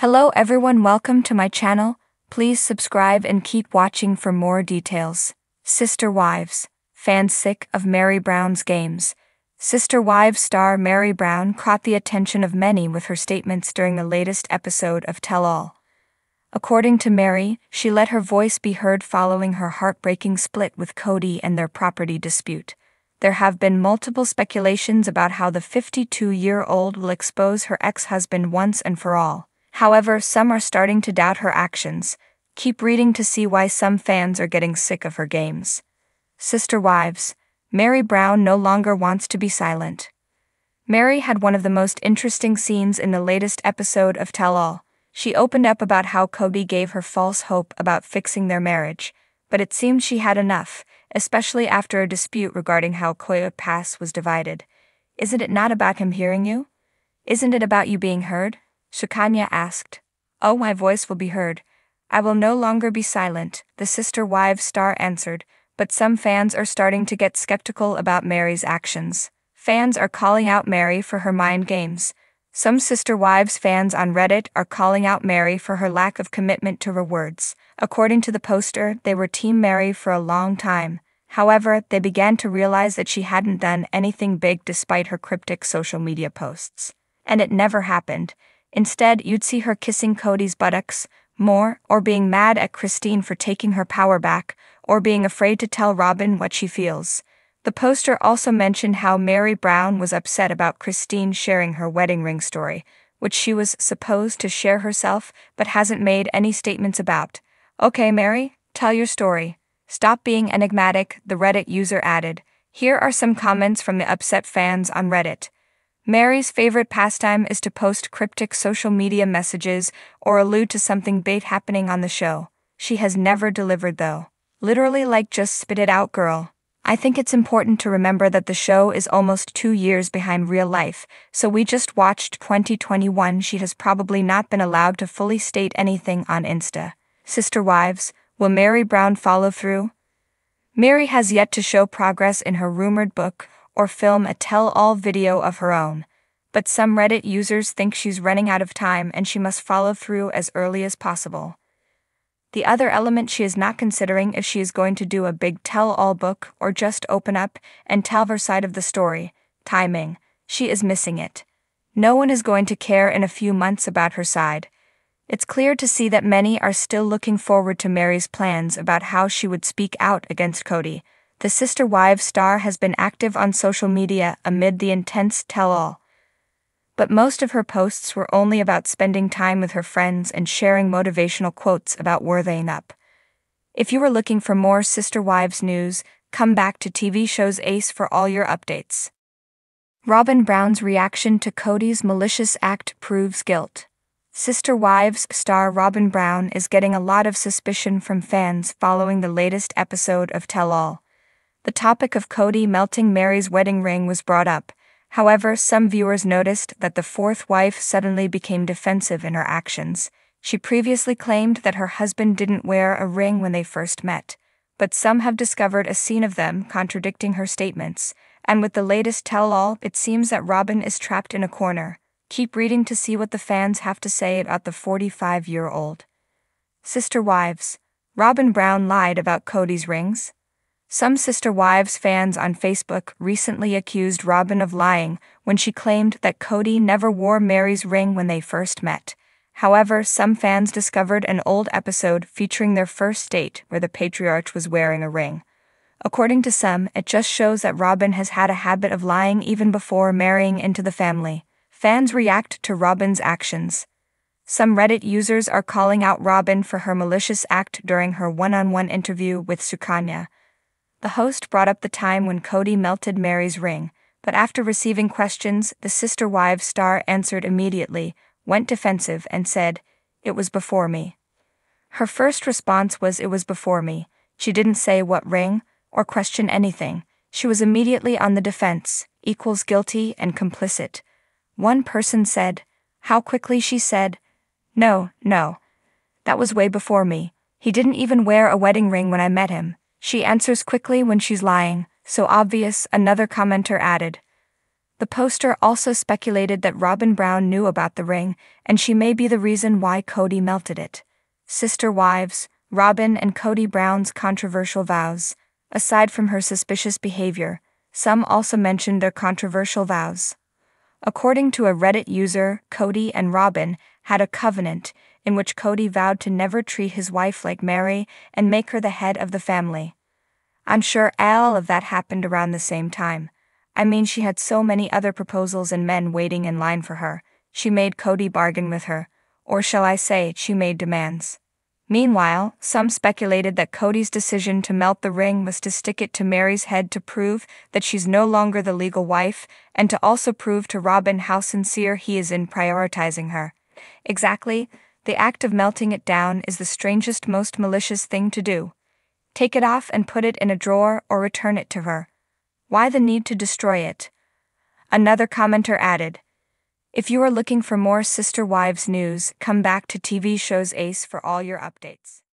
Hello everyone, welcome to my channel. Please subscribe and keep watching for more details. Sister Wives. Fans sick of Meri Brown's games. Sister Wives star Meri Brown caught the attention of many with her statements during the latest episode of Tell All. According to Meri, she let her voice be heard following her heartbreaking split with Kody and their property dispute. There have been multiple speculations about how the 52 year old will expose her ex husband once and for all. However, some are starting to doubt her actions. Keep reading to see why some fans are getting sick of her games. Sister Wives Meri Brown no longer wants to be silent. Meri had one of the most interesting scenes in the latest episode of Tell All. She opened up about how Kody gave her false hope about fixing their marriage, but it seemed she had enough, especially after a dispute regarding how Coyote Pass was divided. Isn't it not about him hearing you? Isn't it about you being heard? Sukanya asked. Oh, my voice will be heard. I will no longer be silent, the sister wives star answered, but some fans are starting to get skeptical about Meri's actions. Fans are calling out Meri for her mind games. Some Sister Wives fans on Reddit are calling out Meri for her lack of commitment to her words. According to the poster, they were Team Meri for a long time. However, they began to realize that she hadn't done anything big despite her cryptic social media posts. And it never happened. Instead, you'd see her kissing Kody's buttocks, more, or being mad at Christine for taking her power back, or being afraid to tell Robyn what she feels. The poster also mentioned how Meri Brown was upset about Christine sharing her wedding ring story, which she was supposed to share herself but hasn't made any statements about. Okay, Meri, tell your story. Stop being enigmatic, the Reddit user added. Here are some comments from the upset fans on Reddit. Meri's favorite pastime is to post cryptic social media messages or allude to something big happening on the show. She has never delivered, though. Literally, like just spit it out, girl. I think it's important to remember that the show is almost two years behind real life, so we just watched 2021. She has probably not been allowed to fully state anything on Insta. Sister Wives, will Meri Brown follow through? Meri has yet to show progress in her rumored book, or film a tell all video of her own. But some Reddit users think she's running out of time and she must follow through as early as possible. The other element she is not considering if she is going to do a big tell all book or just open up and tell her side of the story timing. She is missing it. No one is going to care in a few months about her side. It's clear to see that many are still looking forward to Meri's plans about how she would speak out against Kody the Sister Wives star has been active on social media amid the intense tell all. But most of her posts were only about spending time with her friends and sharing motivational quotes about worthing up. If you are looking for more Sister Wives news, come back to TV shows Ace for all your updates. Robyn Brown's reaction to Kody's malicious act proves guilt. Sister Wives star Robyn Brown is getting a lot of suspicion from fans following the latest episode of Tell All the topic of Kody melting Meri's wedding ring was brought up. However, some viewers noticed that the fourth wife suddenly became defensive in her actions. She previously claimed that her husband didn't wear a ring when they first met, but some have discovered a scene of them contradicting her statements. And with the latest tell all, it seems that Robyn is trapped in a corner. Keep reading to see what the fans have to say about the 45 year old. Sister Wives Robyn Brown lied about Kody's rings. Some Sister Wives fans on Facebook recently accused Robyn of lying when she claimed that Kody never wore Meri's ring when they first met. However, some fans discovered an old episode featuring their first date where the patriarch was wearing a ring. According to some, it just shows that Robyn has had a habit of lying even before marrying into the family. Fans react to Robyn's actions. Some Reddit users are calling out Robyn for her malicious act during her one on one interview with Sukanya. The host brought up the time when Kody melted Meri's ring, but after receiving questions, the sister wives star answered immediately, went defensive, and said, It was before me. Her first response was, It was before me. She didn't say what ring, or question anything. She was immediately on the defense, equals guilty and complicit. One person said, How quickly she said, No, no. That was way before me. He didn't even wear a wedding ring when I met him. She answers quickly when she's lying, so obvious, another commenter added. The poster also speculated that Robyn Brown knew about the ring, and she may be the reason why Kody melted it. Sister wives, Robyn and Kody Brown's controversial vows. Aside from her suspicious behavior, some also mentioned their controversial vows. According to a Reddit user, Kody and Robyn had a covenant in which Kody vowed to never treat his wife like Meri and make her the head of the family. I'm sure all of that happened around the same time. I mean, she had so many other proposals and men waiting in line for her. She made Kody bargain with her, or shall I say, she made demands. Meanwhile, some speculated that Kody's decision to melt the ring was to stick it to Meri's head to prove that she's no longer the legal wife, and to also prove to Robyn how sincere he is in prioritizing her. Exactly, the act of melting it down is the strangest, most malicious thing to do. Take it off and put it in a drawer or return it to her. Why the need to destroy it? Another commenter added, If you are looking for more Sister Wives news, come back to TV shows Ace for all your updates.